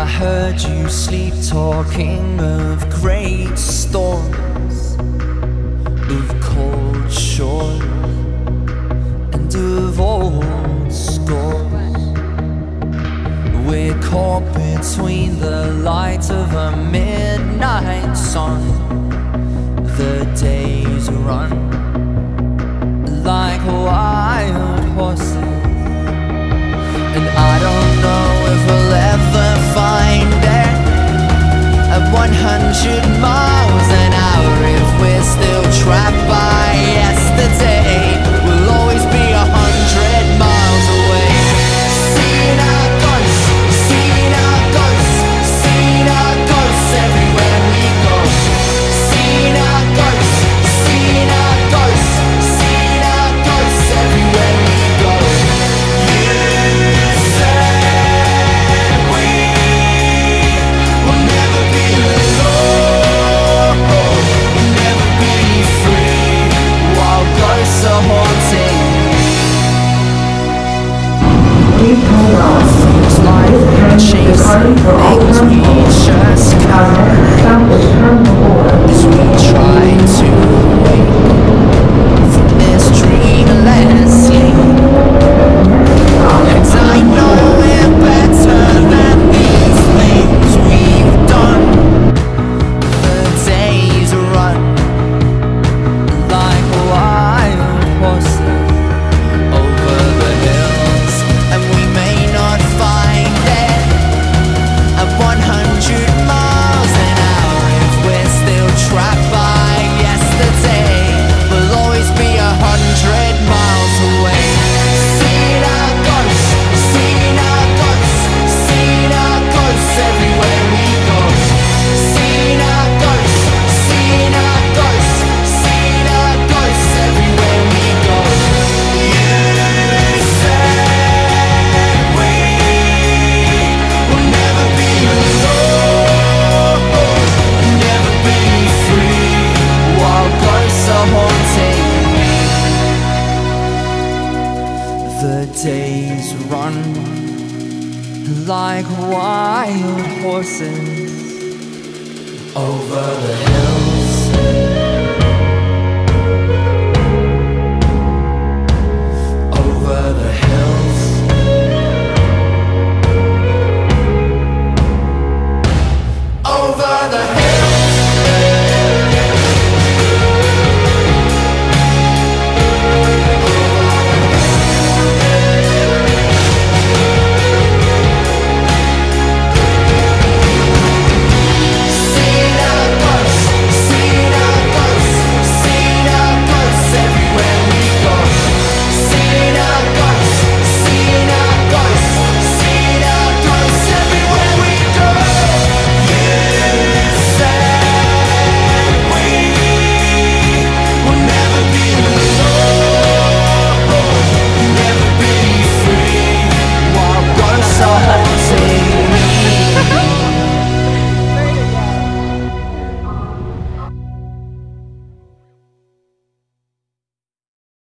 I heard you sleep talking of great storms, of cold shores, and of old scores. We're caught between the light of a midnight sun. The days run like wild horses, and I don't. Thank you. days run like wild horses over the hills.